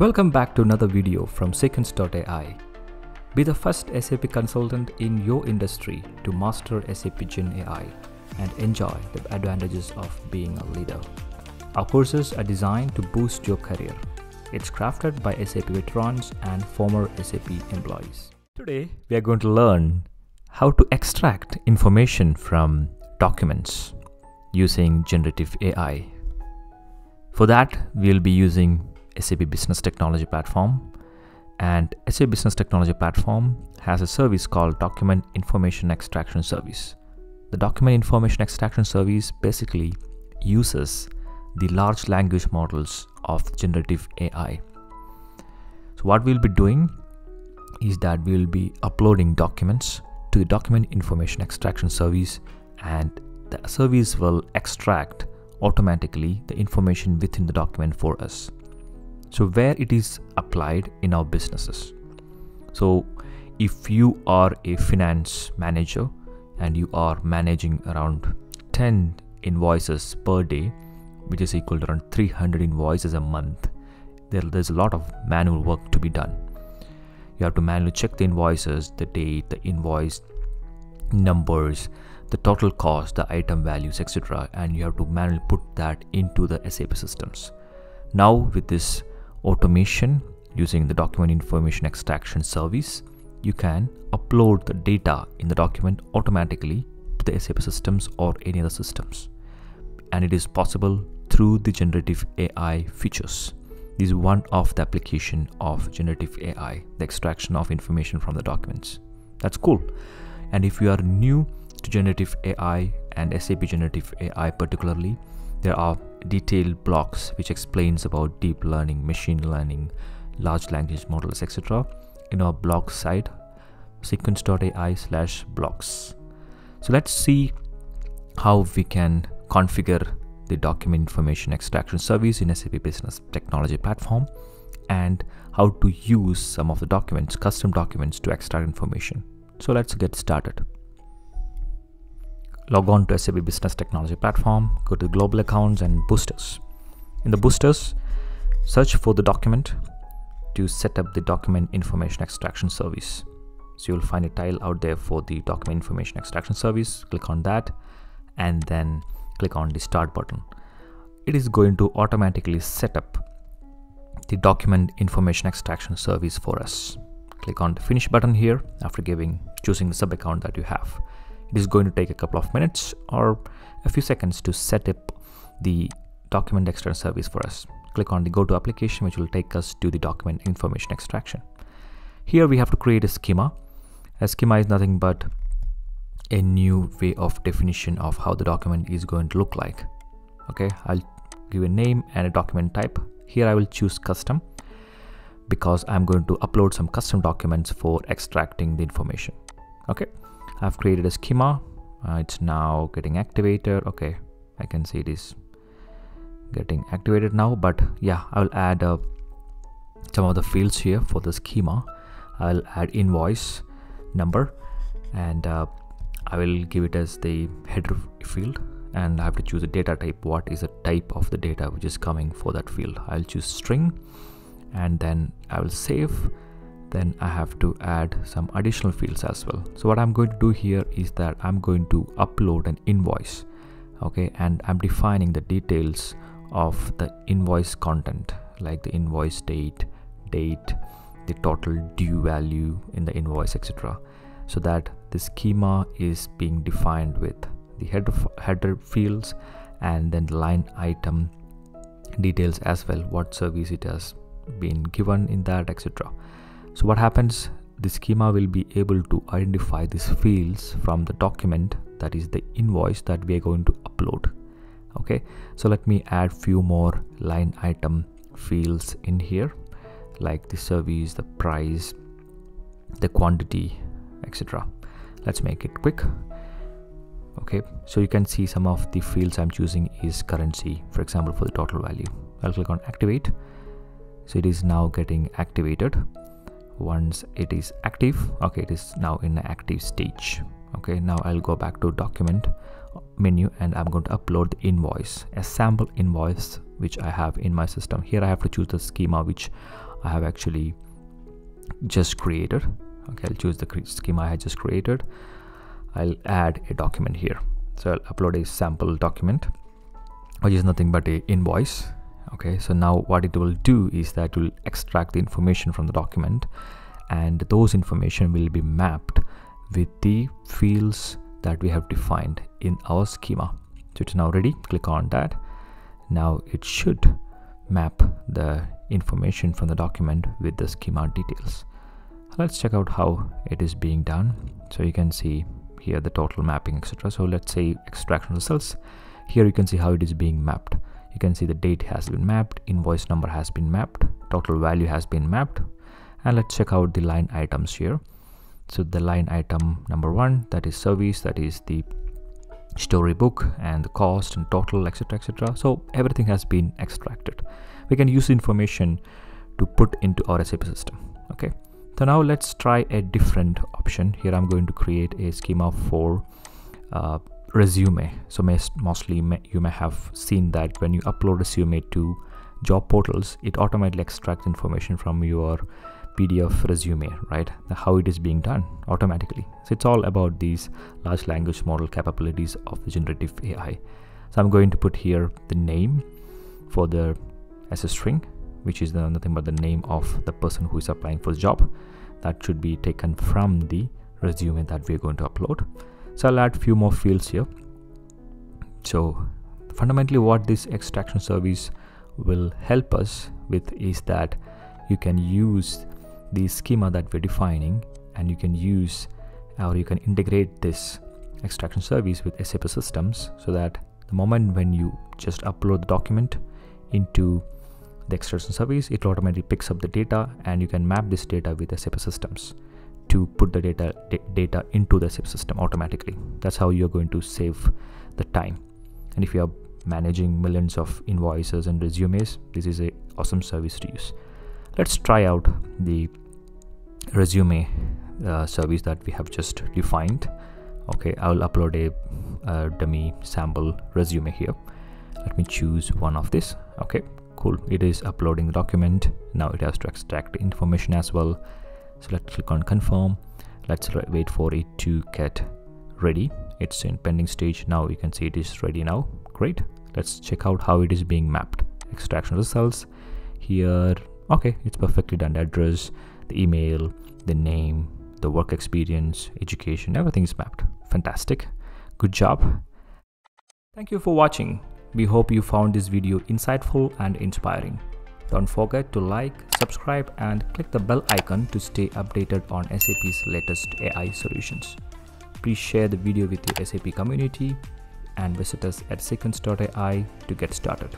Welcome back to another video from Zequance.ai. Be the first SAP consultant in your industry to master SAP Gen AI and enjoy the advantages of being a leader. Our courses are designed to boost your career. It's crafted by SAP veterans and former SAP employees. Today, we are going to learn how to extract information from documents using generative AI. For that, we'll be using SAP Business Technology Platform. And SAP Business Technology Platform has a service called Document Information Extraction Service. The Document Information Extraction Service basically uses the large language models of generative AI. So, what we'll be doing is that we'll be uploading documents to the Document Information Extraction Service, and the service will extract automatically the information within the document for us so where it is applied in our businesses. So if you are a finance manager and you are managing around 10 invoices per day which is equal to around 300 invoices a month there, there's a lot of manual work to be done. You have to manually check the invoices the date the invoice numbers the total cost the item values etc and you have to manually put that into the sap systems. Now with this automation using the document information extraction service, you can upload the data in the document automatically to the SAP systems or any other systems. And it is possible through the generative AI features. This is one of the application of generative AI, the extraction of information from the documents. That's cool. And if you are new to generative AI and SAP generative AI particularly, there are detailed blocks which explains about deep learning, machine learning, large language models, etc. in our blog site zequance.ai slash blogs. So let's see how we can configure the document information extraction service in SAP Business Technology Platform and how to use some of the documents, custom documents to extract information. So let's get started log on to SAP Business Technology Platform, go to Global Accounts and Boosters. In the Boosters, search for the document to set up the document information extraction service. So you'll find a tile out there for the document information extraction service. Click on that and then click on the start button. It is going to automatically set up the document information extraction service for us. Click on the finish button here after giving choosing the sub account that you have it is going to take a couple of minutes or a few seconds to set up the document extraction service for us. Click on the go to application which will take us to the document information extraction. Here we have to create a schema. A schema is nothing but a new way of definition of how the document is going to look like. Okay, I'll give a name and a document type. Here I will choose custom because I'm going to upload some custom documents for extracting the information. Okay, I've created a schema. Uh, it's now getting activated. Okay I can see it is getting activated now but yeah I will add uh, some of the fields here for the schema. I'll add invoice number and uh, I will give it as the header field and I have to choose a data type. What is the type of the data which is coming for that field? I'll choose string and then I will save then I have to add some additional fields as well. So what I'm going to do here is that I'm going to upload an invoice okay and I'm defining the details of the invoice content like the invoice date date the total due value in the invoice etc so that the schema is being defined with the header, header fields and then the line item details as well what service it has been given in that etc so what happens? The schema will be able to identify these fields from the document that is the invoice that we are going to upload. Okay so let me add few more line item fields in here like the service the price the quantity etc let's make it quick. Okay so you can see some of the fields i'm choosing is currency for example for the total value. I'll click on activate. So it is now getting activated once it is active okay it is now in an active stage okay now i'll go back to document menu and I'm going to upload the invoice, a sample invoice which I have in my system. Here I have to choose the schema which I have actually just created. Okay, I'll choose the schema I just created. I'll add a document here. So I'll upload a sample document, which is nothing but a invoice. Okay, so now what it will do is that it will extract the information from the document and those information will be mapped with the fields that we have defined in our schema. So it's now ready, click on that. Now it should map the information from the document with the schema details. Let's check out how it is being done. So you can see here the total mapping, etc. So let's say extraction results. Here you can see how it is being mapped. You can see the date has been mapped, invoice number has been mapped, total value has been mapped. And let's check out the line items here. So the line item number one that is service that is the storybook and the cost and total etc etc so everything has been extracted. We can use information to put into our SAP system okay? So now let's try a different option. Here I'm going to create a schema for uh, resume so mostly you may have seen that when you upload a resume to job portals it automatically extracts information from your PDF resume, right? How it is being done automatically. So it's all about these large language model capabilities of the generative AI. So I'm going to put here the name for the as a string, which is nothing but the name of the person who is applying for the job. That should be taken from the resume that we're going to upload. So I'll add a few more fields here. So fundamentally what this extraction service will help us with is that you can use the schema that we're defining and you can use or you can integrate this extraction service with SAP systems so that the moment when you just upload the document into the extraction service, it automatically picks up the data and you can map this data with SAP systems to put the data data into the SAP system automatically. That's how you're going to save the time. And if you are managing millions of invoices and resumes, this is a awesome service to use. Let's try out the resume uh, service that we have just defined okay i will upload a, a dummy sample resume here let me choose one of this okay cool it is uploading the document now it has to extract the information as well so let's click on confirm let's wait for it to get ready it's in pending stage now you can see it is ready now great let's check out how it is being mapped extraction results here okay it's perfectly done the address the email, the name, the work experience, education, everything is mapped. Fantastic. Good job. Thank you for watching. We hope you found this video insightful and inspiring. Don't forget to like, subscribe and click the bell icon to stay updated on SAP's latest AI solutions. Please share the video with your SAP community and visit us at zequance.ai to get started.